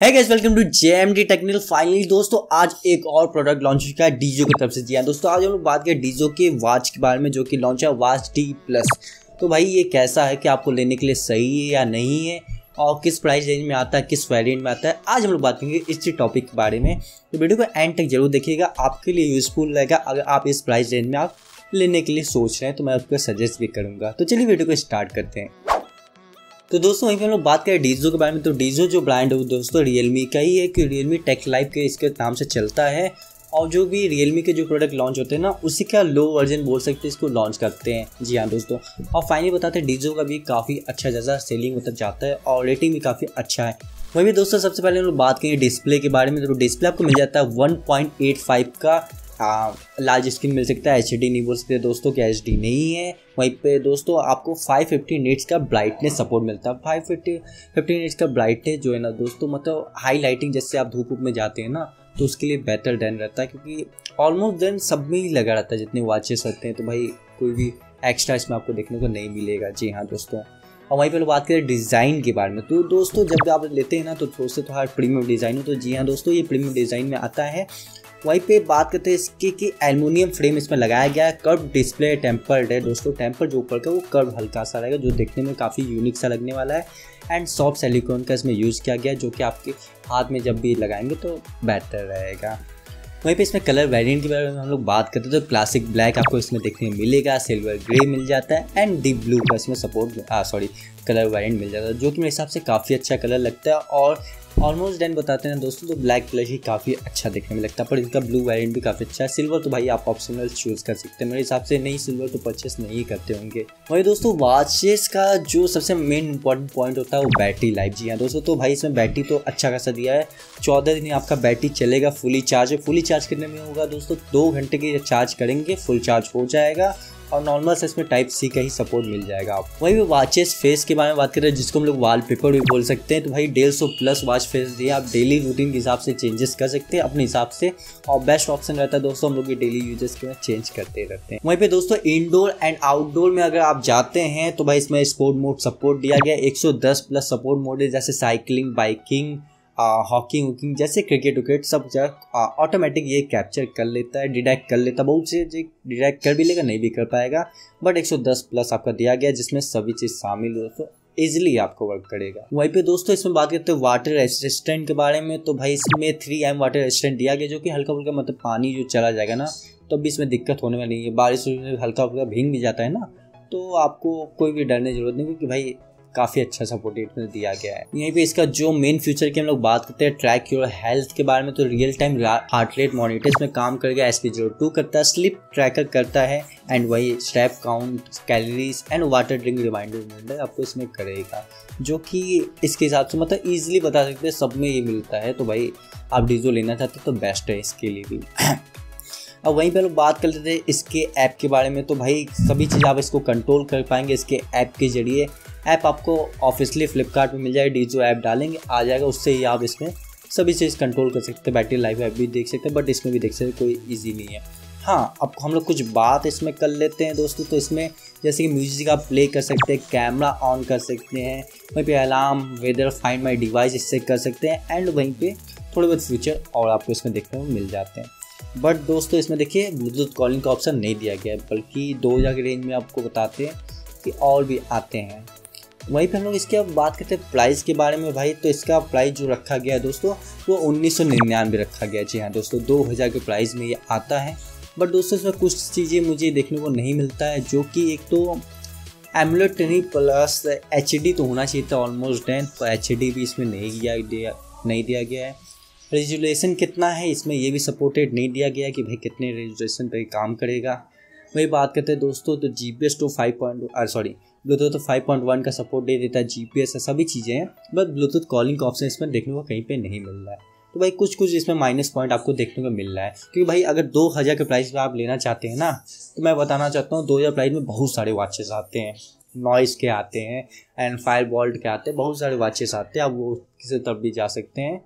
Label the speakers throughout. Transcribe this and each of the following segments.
Speaker 1: है guys welcome to JMD technical finally दोस्तों, आज एक और प्रोडक्ट लॉन्च हो चुका है डीजो की तरफ़ से। जी हाँ दोस्तों, आज हम लोग बात करें डीजो के वॉच के बारे में, जो कि लॉन्च है वाच डी प्लस तो भाई, ये कैसा है कि आपको लेने के लिए सही है या नहीं है, और किस प्राइस रेंज में आता है, किस वेरिएंट में आता है, आज हम लोग बात करेंगे इस टॉपिक के बारे में। तो वीडियो को एंड तक ज़रूर देखिएगा, आपके लिए यूजफुल रहेगा, अगर आप इस प्राइस रेंज में आप लेने के लिए सोच रहे हैं तो मैं आपको सजेस्ट भी करूँगा। तो चलिए वीडियो को स्टार्ट करते हैं। तो दोस्तों, वहीं पर हम लोग बात करें डीजो के बारे में। तो डीजो जो ब्रांड है दोस्तों रियलमी का ही है, कि रियलमी टेक लाइव के इसके नाम से चलता है। और जो भी रियलमी के जो प्रोडक्ट लॉन्च होते हैं ना, उसी का लो वर्जन बोल सकते हैं, इसको लॉन्च करते हैं। जी हाँ दोस्तों। और फाइनली बताते हैं डीजो का भी काफ़ी अच्छा जैसा सेलिंग मतलब जाता है, और रेटिंग भी काफ़ी अच्छा है। वही दोस्तों, सबसे पहले हम लोग बात करेंगे डिस्प्ले के बारे में। तो डिस्प्ले आपको मिल जाता है वन का। लार्ज स्क्रीन मिल सकता है एचडी नहीं बोल सकते दोस्तों कि एच नहीं है? वहीं पे दोस्तों, आपको 550 फिफ्टी नेट्स का ब्राइटनेस सपोर्ट मिलता है। 550 फिफ्टी फिफ्टी नेट्स का ब्राइटनेस जो है ना दोस्तों मतलब हाई लाइटिंग जैसे आप धूप धूप में जाते हैं ना तो उसके लिए बेहतर डन रहता है क्योंकि ऑलमोस्ट देन सब में ही लगा रहता है जितने वॉचेस रहते हैं। तो भाई, कोई भी एक्स्ट्रा इसमें आपको देखने को नहीं मिलेगा। जी हाँ दोस्तों। और वहीं पर बात करें डिज़ाइन के बारे में। तो दोस्तों, जब आप लेते हैं ना तो थोड़ा से थोड़ा प्रीमियम डिज़ाइन हो। तो जी हाँ दोस्तों, ये प्रीमियम डिज़ाइन में आता है। वहीं पे बात करते हैं इसकी कि एलुमिनियम फ्रेम इसमें लगाया गया है। कर्व डिस्प्ले टेम्पर्ड है दोस्तों। टेम्पर जो ऊपर का वो कर्व हल्का सा रहेगा, जो देखने में काफ़ी यूनिक सा लगने वाला है। एंड सॉफ्ट सिलिकॉन का इसमें यूज़ किया गया जो कि आपके हाथ में जब भी लगाएँगे तो बेहतर रहेगा। वहीं पे इसमें कलर वेरिएंट के बारे में हम लोग बात करते हैं तो क्लासिक ब्लैक आपको इसमें देखने मिलेगा सिल्वर ग्रे मिल जाता है एंड डीप ब्लू का इसमें सपोर्ट सॉरी कलर वेरिएंट मिल जाता है, जो कि मेरे हिसाब से काफ़ी अच्छा कलर लगता है, और ऑलमोस्ट डेन बताते हैं दोस्तों तो ब्लैक कलर ही काफ़ी अच्छा देखने में लगता है, पर इसका ब्लू वेरिएंट भी काफ़ी अच्छा है। सिल्वर तो भाई आप ऑप्शनल चूज़ कर सकते हैं, मेरे हिसाब से नहीं सिल्वर तो परचेस नहीं करते होंगे। वही दोस्तों वॉचेस का जो सबसे मेन इंपॉर्टेंट पॉइंट होता है, वो बैटरी लाइफ जी हाँ दोस्तों तो भाई इसमें बैटरी तो अच्छा खासा दिया है। चौदह दिन आपका बैटरी चलेगा फुली चार्ज फुली चार्ज करने में होगा दोस्तों? दो घंटे की चार्ज करेंगे फुल चार्ज हो जाएगा। और नॉर्मल से इसमें टाइप सी का ही सपोर्ट मिल जाएगा आप वही वॉचेस फेस के बारे में बात करें जिसको हम लोग वाल पेपर भी बोल सकते हैं। तो भाई, डेढ़ सौ प्लस वॉच फेस दिए आप डेली रूटीन के हिसाब से चेंजेस कर सकते हैं अपने हिसाब से। और बेस्ट ऑप्शन रहता है दोस्तों, हम लोग डेली यूजेस के चेंज करते रहते हैं। वहीं पे दोस्तों इंडोर एंड आउटडोर में अगर आप जाते हैं तो भाई इसमें स्पोर्ट मोड सपोर्ट दिया गया। एक सौ दस प्लस सपोर्ट मोड है, जैसे साइकिलिंग बाइकिंग हॉकी वॉकिंग जैसे क्रिकेट विकेट सब जगह ऑटोमेटिक ये कैप्चर कर लेता है डिटेक्ट कर लेता है। बहुत से डिटेक्ट कर भी लेगा, नहीं भी कर पाएगा। बट 110 प्लस आपका दिया गया, जिसमें सभी चीज़ शामिल हो तो इजिली आपको वर्क करेगा। वहीं पे दोस्तों, इसमें बात करते हैं वाटर रेसिस्टेंट के बारे में। तो भाई, इसमें थ्री एम वाटर रेसिस्टेंट दिया गया, जो कि हल्का फुल्का मतलब पानी जो चला जाएगा ना तो अभी इसमें दिक्कत होने वाली है। बारिश हल्का फुल्का भींग भी जाता है ना तो आपको कोई भी डरने की ज़रूरत नहीं क्योंकि भाई काफ़ी अच्छा सपोर्ट में दिया गया है। यहीं पे इसका जो मेन फ्यूचर की हम लोग बात करते हैं ट्रैक योर हेल्थ के बारे में तो real time heart rate monitors में काम करेगा एस पी ज़ीरो टू करता है स्लिप ट्रैकर करता है एंड वही step count calories and water drink reminder reminder आपको इसमें करेगा, जो कि इसके हिसाब से मतलब ईजिली बता सकते हैं, सब में ये मिलता है। तो भाई, आप डीजो लेना चाहते तो बेस्ट है इसके लिए भी। अब वहीं पे लोग बात कर लेते हैं इसके ऐप के बारे में। तो भाई, सभी चीज़ आप इसको कंट्रोल कर पाएँगे, इसके ऐप के ज़रिए। ऐप आपको ऑफिसली फ्लिपकार्ट मिल जाएगा डीजो ऐप डालेंगे, आ जाएगा, उससे ही आप इसमें सभी चीज़ कंट्रोल कर सकते हैं बैटरी लाइफ ऐप भी देख सकते हैं बट इसमें भी देख सकते कोई ईजी नहीं है। हाँ अब हम लोग कुछ बात इसमें कर लेते हैं दोस्तों तो इसमें जैसे कि म्यूज़िक आप प्ले कर सकते हैं कैमरा ऑन कर सकते हैं, वहीं पे alarm weather find my device इससे कर सकते हैं एंड वहीं पे थोड़े बहुत फीचर और आपको इसमें देखने को मिल जाते हैं। बट दोस्तों, इसमें देखिए ब्लूटूथ कॉलिंग का ऑप्शन नहीं दिया गया है, बल्कि दो हज़ार की रेंज में आपको बताते हैं कि और भी आते हैं। वहीं पर हम लोग इसके अब बात करते हैं प्राइस के बारे में भाई। तो इसका प्राइस जो रखा गया है दोस्तों, वो उन्नीस सौ निन्यानवे रखा गया जी हाँ दोस्तों, दो हज़ार के प्राइस में ये आता है। बट दोस्तों, इसमें कुछ चीज़ें मुझे देखने को नहीं मिलता है, जो कि एक तो एमुलेट टेनी प्लस एचडी तो होना चाहिए था ऑलमोस्ट टेन तो एच भी इसमें नहीं दिया नहीं दिया गया है। रेजुलेशन कितना है, इसमें ये भी सपोर्टेड नहीं दिया गया कि भाई कितने रेजुलेशन पर काम करेगा। वही बात करते हैं दोस्तों तो G P S two five point sorry Bluetooth तो फाइव पॉइंट वन का सपोर्ट दे देता है जी पी एस सभी चीज़ें हैं बट ब्लूटूथ कॉलिंग का ऑप्शन इसमें देखने को कहीं पे नहीं मिल रहा है। तो भाई कुछ कुछ इसमें माइनस पॉइंट आपको देखने को मिल रहा है, क्योंकि भाई अगर दो हज़ार के प्राइस में आप लेना चाहते हैं ना तो मैं बताना चाहता हूँ, दो हज़ार प्राइस में बहुत सारे वॉचेस आते हैं। नॉइस के आते हैं एंड फायर बॉल्ट के आते हैं, बहुत सारे वॉचेस आते हैं, आप वो किसी तरफ़ भी जा सकते हैं।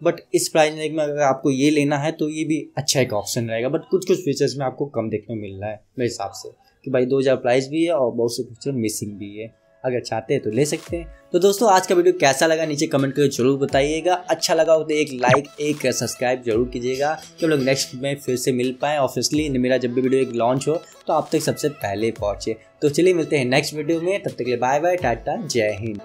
Speaker 1: बट इस प्राइस रेंज में अगर आपको ये लेना है तो ये भी अच्छा एक ऑप्शन रहेगा बट कुछ कुछ फीचर्स में आपको कम देखने को मिल रहा है, मेरे हिसाब से। कि भाई दो हज़ार प्राइस भी है और बहुत से फीचर मिसिंग भी है। अगर चाहते हैं तो ले सकते हैं। तो दोस्तों, आज का वीडियो कैसा लगा नीचे कमेंट करके ज़रूर बताइएगा। अच्छा लगा हो तो एक लाइक एक सब्सक्राइब ज़रूर कीजिएगा कि हम लोग नेक्स्ट में फिर से मिल पाएँ। ऑफिसली मेरा जब भी वीडियो एक लॉन्च हो तो आप तक सबसे पहले पहुँचे। तो चलिए मिलते हैं नेक्स्ट वीडियो में। तब तक के लिए बाय बाय टाटा, जय हिंद।